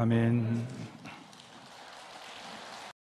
아멘.